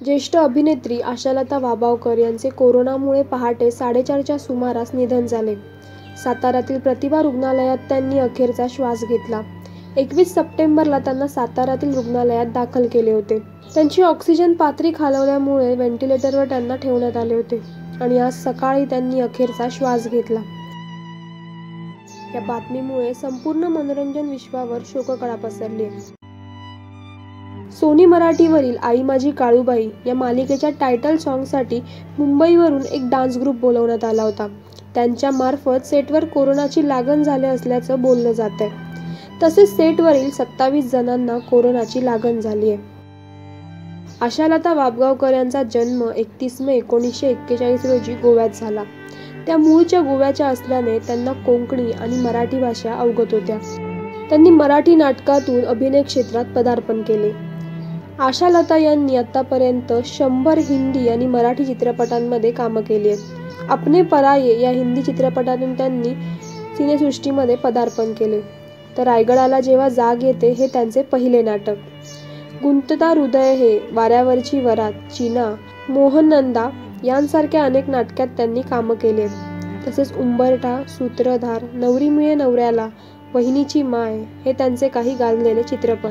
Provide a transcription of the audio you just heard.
ज्येष्ठ अभिनेत्री आशालता वाबावकर यांचे कोरोनामुळे पहाटे साडेचारच्या सुमारास निधन झाले. साताऱ्यातील प्रतिभा रुग्णालयात त्यांनी अखेरचा श्वास घेतला. एकवीस सप्टेंबरला त्यांना साताऱ्यातील रुग्णालयात दाखल केले होते. त्यांची ऑक्सिजन पातळी खालावल्यामुळे व्हेंटिलेटरवर त्यांना ठेवण्यात आले होते आणि आज सकाळी त्यांनी अखेरचा श्वास घेतला. या बातमीमुळे संपूर्ण मनोरंजन विश्वावर शोककळा पसरली सोनी मराठीवरील आई माझी काळूबाई या मालिकेच्या टायटल सॉंगसाठी मुंबईवरून एक डान्स ग्रुप बोलवण्यात आला होता. त्यांच्या मार्फत सेटवर कोरोनाची लागण झाली असल्याचं बोललं जातंय. तसेच सेटवरील सत्तावीस जणांना कोरोनाची लागण झाली आहे आशालता वाबगावकर यांचा जन्म एकतीस मे एकोणीसशे एक्केचाळीस रोजी गोव्यात झाला. त्या मूळच्या गोव्याच्या असल्याने त्यांना कोंकणी आणि मराठी भाषा अवगत होत्या. त्यांनी मराठी नाटकातून अभिनय क्षेत्रात पदार्पण केले. आशालता यांनी आतापर्यंत शंभर हिंदी आणि मराठी चित्रपटांमध्ये कामं केली आहेत. अपने पराये या हिंदी चित्रपटातून त्यांनी सिनेसृष्टीमध्ये पदार्पण केले. तर रायगडाला जेव्हा जाग येते हे त्यांचे पहिले नाटक. गुंतता हृदय हे, वाऱ्यावरची वरात, चीना मोहन नंदा यांसारख्या अनेक नाटकात त्यांनी कामं केली आहेत. तसेच उंबरठा, सूत्रधार, नवरी मिळे नवऱ्याला, वहिनीची माय हे त्यांचे काही गाजलेले चित्रपट.